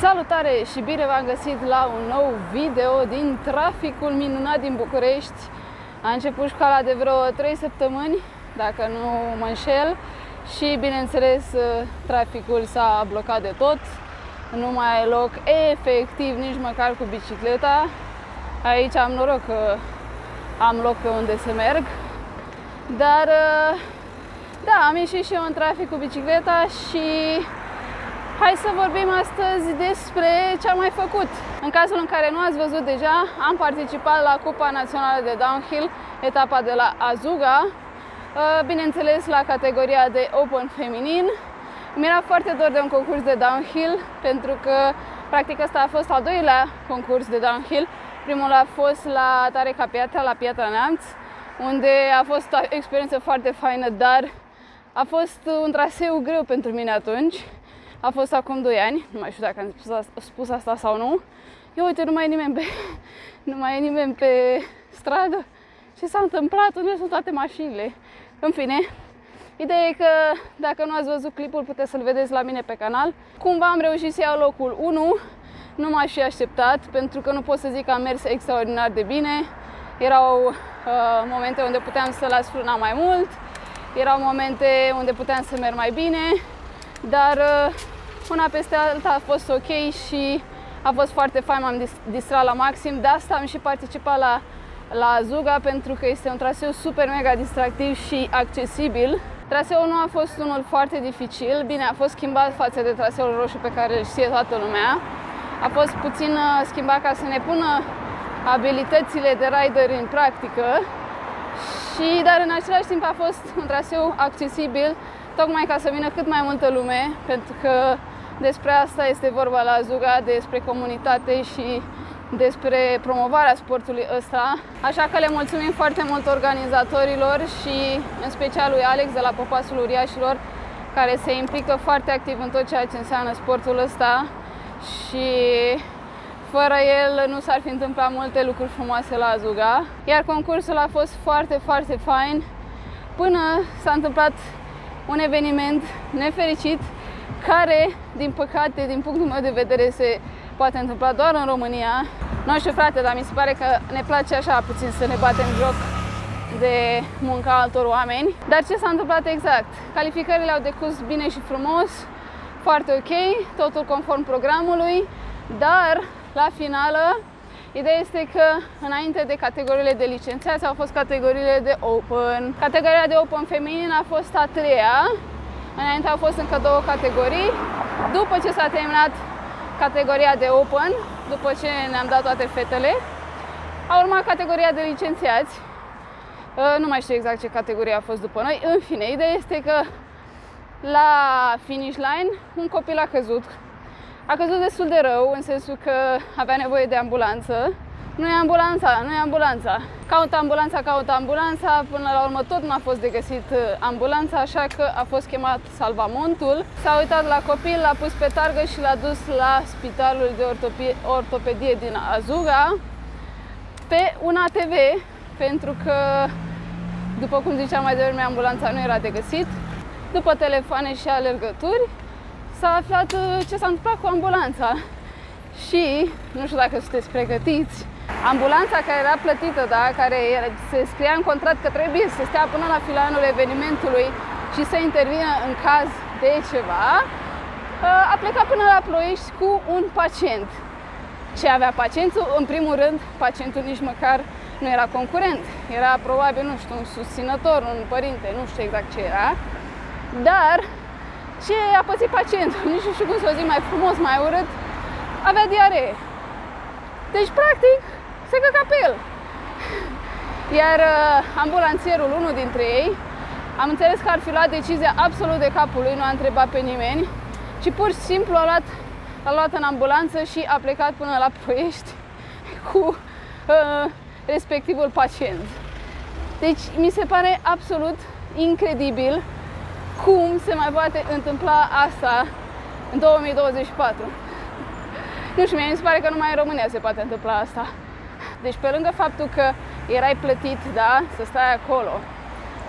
Salutare și bine v-am găsit la un nou video din traficul minunat din București. A început școala de vreo 3 săptămâni, dacă nu mă înșel, și bineînțeles traficul s-a blocat de tot. Nu mai ai loc efectiv nici măcar cu bicicleta. Aici am noroc că am loc pe unde să merg. Dar da, am ieșit și eu în trafic cu bicicleta și Hai să vorbim astăzi despre ce am mai făcut. În cazul în care nu ați văzut deja, am participat la Cupa Națională de Downhill, etapa de la Azuga, uh, bineînțeles la categoria de Open feminin. Mi-era foarte dor de un concurs de downhill, pentru că practic asta a fost al doilea concurs de downhill. Primul a fost la Tare Capiatra, la Piatra Neamț, unde a fost o experiență foarte faină, dar a fost un traseu greu pentru mine atunci a fost acum 2 ani, nu mai știu dacă am spus, spus asta sau nu. Eu uite, nu mai e nimeni pe, nu mai e nimeni pe stradă. Ce s-a întâmplat? Unde sunt toate mașinile? În fine, Ideea e că dacă nu ați văzut clipul, puteți să-l vedeți la mine pe canal. Cumva am reușit să iau locul 1, nu m-aș fi așteptat, pentru că nu pot să zic că am mers extraordinar de bine. Erau uh, momente unde puteam să las frâna mai mult, erau momente unde puteam să merg mai bine, dar uh, una peste alta a fost ok și a fost foarte fain, m-am distrat la maxim. De asta am și participat la, la Zuga pentru că este un traseu super mega distractiv și accesibil. Traseul nu a fost unul foarte dificil, bine, a fost schimbat față de traseul roșu pe care îl știe toată lumea. A fost puțin uh, schimbat ca să ne pună abilitățile de rider în practică, și, dar în același timp a fost un traseu accesibil tocmai ca să vină cât mai multă lume, pentru că despre asta este vorba la Zuga, despre comunitate și despre promovarea sportului ăsta. Așa că le mulțumim foarte mult organizatorilor și în special lui Alex de la Popasul Uriașilor, care se implică foarte activ în tot ceea ce înseamnă sportul ăsta și fără el nu s-ar fi întâmplat multe lucruri frumoase la Zuga. Iar concursul a fost foarte, foarte fain până s-a întâmplat un eveniment nefericit care, din păcate, din punctul meu de vedere, se poate întâmpla doar în România. Nu știu, frate, dar mi se pare că ne place așa puțin să ne batem joc de munca altor oameni. Dar ce s-a întâmplat exact? Calificările au decurs bine și frumos, foarte ok, totul conform programului, dar la finală Ideea este că înainte de categoriile de licențiați au fost categoriile de Open. Categoria de Open feminin a fost a treia. Înainte au fost încă două categorii. După ce s-a terminat categoria de Open, după ce ne-am dat toate fetele, a urmat categoria de licențiați. Uh, nu mai știu exact ce categorie a fost după noi. În fine, ideea este că la finish line un copil a căzut a căzut destul de rău, în sensul că avea nevoie de ambulanță. Nu e ambulanța, nu e ambulanța. Caută ambulanța, caută ambulanța, până la urmă tot n-a fost de găsit uh, ambulanța, așa că a fost chemat salvamontul. S-a uitat la copil, l-a pus pe targă și l-a dus la spitalul de ortopedie, ortopedie din Azuga pe un ATV, pentru că, după cum ziceam mai devreme, ambulanța nu era de găsit. După telefoane și alergături, s-a aflat uh, ce s-a întâmplat cu ambulanța. Și, nu știu dacă sunteți pregătiți, ambulanța care era plătită, da, care se scria în contract că trebuie să stea până la finalul evenimentului și să intervină în caz de ceva, uh, a plecat până la Ploiești cu un pacient. Ce avea pacientul? În primul rând, pacientul nici măcar nu era concurent. Era probabil, nu știu, un susținător, un părinte, nu știu exact ce era. Dar ce a pățit pacientul, nici nu știu cum să o zic mai frumos, mai urât, avea diaree. Deci, practic, se căca pe el. Iar uh, ambulanțierul, unul dintre ei, am înțeles că ar fi luat decizia absolut de capul lui, nu a întrebat pe nimeni, ci pur și simplu a luat, a luat în ambulanță și a plecat până la Ploiești cu uh, respectivul pacient. Deci mi se pare absolut incredibil cum se mai poate întâmpla asta în 2024. Nu știu, mie mi se pare că numai în România se poate întâmpla asta. Deci pe lângă faptul că erai plătit, da, să stai acolo,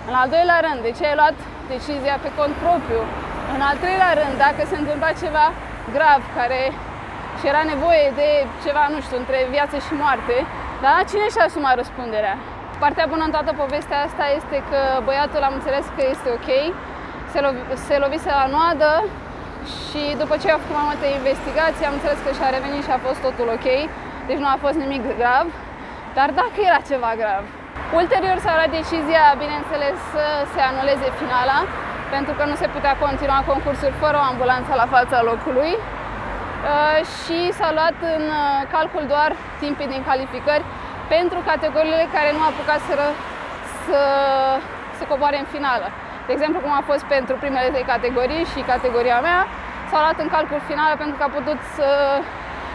în al doilea rând, de ce ai luat decizia pe cont propriu? În al treilea rând, dacă se întâmpla ceva grav care și era nevoie de ceva, nu știu, între viață și moarte, da? Cine și-a asumat răspunderea? Partea bună în toată povestea asta este că băiatul am înțeles că este ok, se, lo- se lovise la noadă și după ce a făcut mai multe investigații am înțeles că și-a revenit și a fost totul ok, deci nu a fost nimic grav, dar dacă era ceva grav. Ulterior s-a luat decizia, bineînțeles, să se anuleze finala, pentru că nu se putea continua concursul fără o ambulanță la fața locului uh, și s-a luat în uh, calcul doar timpii din calificări pentru categoriile care nu apucaseră să, să coboare în finală. De exemplu, cum a fost pentru primele trei categorii și categoria mea, s-a luat în calcul finală pentru că a putut să,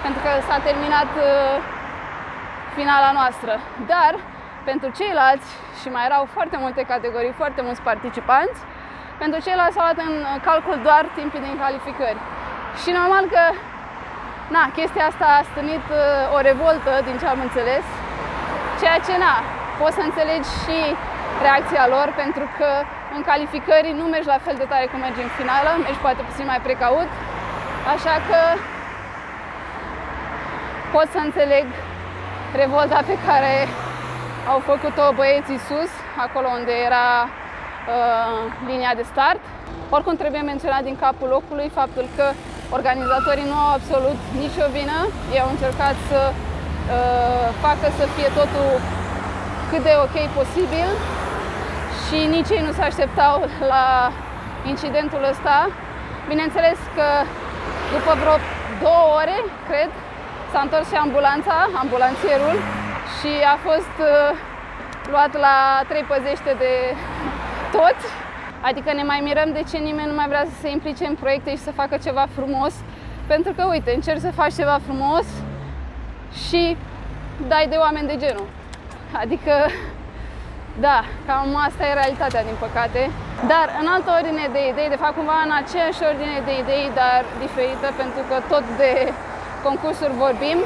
pentru că s-a terminat uh, finala noastră. Dar pentru ceilalți, și mai erau foarte multe categorii, foarte mulți participanți, pentru ceilalți s-au luat în calcul doar timpii din calificări. Și normal că na, chestia asta a stănit uh, o revoltă, din ce am înțeles, ceea ce, na, poți să înțelegi și reacția lor, pentru că în calificări nu mergi la fel de tare cum mergi în finală, mergi poate puțin mai precaut, așa că pot să înțeleg revolta pe care au făcut-o băieții sus, acolo unde era uh, linia de start. Oricum trebuie menționat din capul locului faptul că organizatorii nu au absolut nicio vină. Ei au încercat să uh, facă să fie totul cât de ok posibil și nici ei nu se așteptau la incidentul ăsta. Bineînțeles că după vreo două ore, cred, s-a întors și ambulanța, ambulanțierul, și a fost uh, luat la trei păzește de tot. Adică ne mai mirăm de ce nimeni nu mai vrea să se implice în proiecte și să facă ceva frumos. Pentru că, uite, încerci să faci ceva frumos și dai de oameni de genul. Adică, da, cam asta e realitatea, din păcate. Dar în altă ordine de idei, de fapt cumva în aceeași ordine de idei, dar diferită, pentru că tot de concursuri vorbim,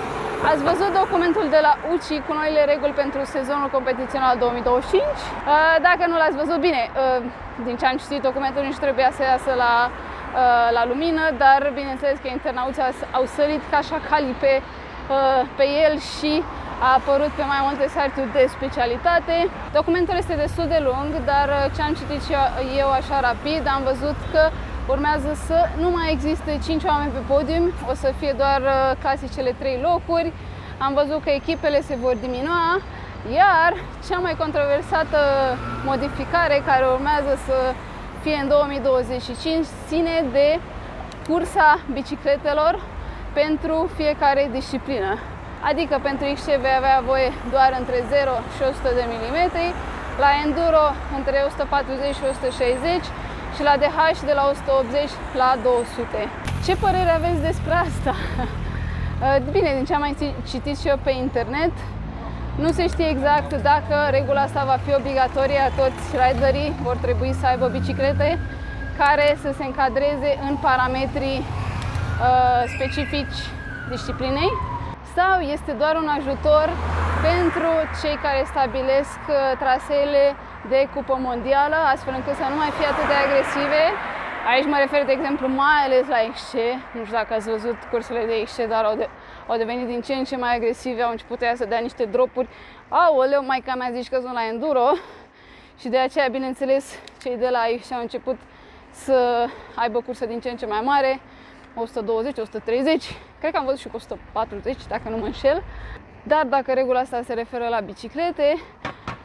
Ați văzut documentul de la UCI cu noile reguli pentru sezonul competițional 2025? Uh, dacă nu l-ați văzut bine, uh, din ce am citit, documentul nici trebuia să iasă la, uh, la lumină, dar bineînțeles că internauții au sărit ca șacalii pe, pe el și a apărut pe mai multe site-uri de specialitate. Documentul este destul de lung, dar ce am citit și eu așa rapid, am văzut că Urmează să nu mai existe 5 oameni pe podium, o să fie doar uh, clasicele 3 locuri. Am văzut că echipele se vor diminua, iar cea mai controversată modificare care urmează să fie în 2025 ține de cursa bicicletelor pentru fiecare disciplină. Adică pentru XC vei avea voie doar între 0 și 100 de mm, la enduro între 140 și 160 și la DH de la 180 la 200. Ce părere aveți despre asta? Uh, bine, din ce am mai citit și eu pe internet, nu se știe exact dacă regula asta va fi obligatorie, a toți riderii vor trebui să aibă biciclete care să se încadreze în parametrii uh, specifici disciplinei sau este doar un ajutor pentru cei care stabilesc uh, traseele de cupă mondială, astfel încât să nu mai fie atât de agresive. Aici mă refer, de exemplu, mai ales la XC. Nu știu dacă ați văzut cursele de XC, dar au, de, au devenit din ce în ce mai agresive, au început să dea niște dropuri. Aoleu, maica mea zici că sunt la enduro. Și de aceea, bineînțeles, cei de la XC au început să aibă cursă din ce în ce mai mare, 120, 130, cred că am văzut și cu 140, dacă nu mă înșel. Dar dacă regula asta se referă la biciclete,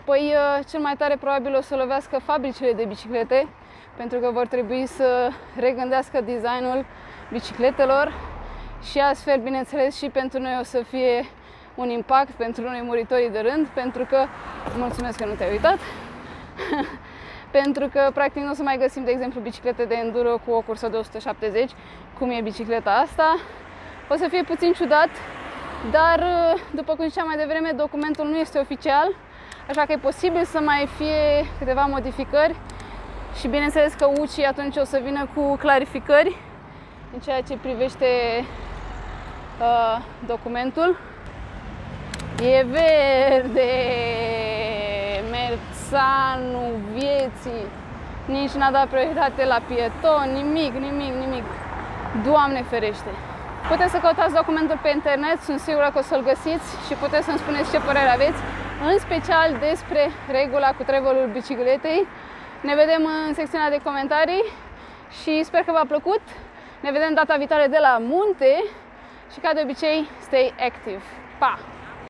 Păi uh, cel mai tare probabil o să lovească fabricile de biciclete, pentru că vor trebui să regândească designul bicicletelor și astfel, bineînțeles, și pentru noi o să fie un impact pentru noi muritorii de rând, pentru că, mulțumesc că nu te-ai uitat, pentru că practic nu o să mai găsim, de exemplu, biciclete de enduro cu o cursă de 170, cum e bicicleta asta. O să fie puțin ciudat, dar, uh, după cum ziceam mai devreme, documentul nu este oficial, așa că e posibil să mai fie câteva modificări și bineînțeles că UCI atunci o să vină cu clarificări în ceea ce privește uh, documentul. E verde, merțanul vieții, nici n-a dat prioritate la pieton, nimic, nimic, nimic. Doamne ferește! Puteți să căutați documentul pe internet, sunt sigură că o să-l găsiți și puteți să-mi spuneți ce părere aveți, în special despre regula cu travelul bicicletei. Ne vedem în secțiunea de comentarii și sper că v-a plăcut. Ne vedem data viitoare de la munte și ca de obicei, stay active. Pa!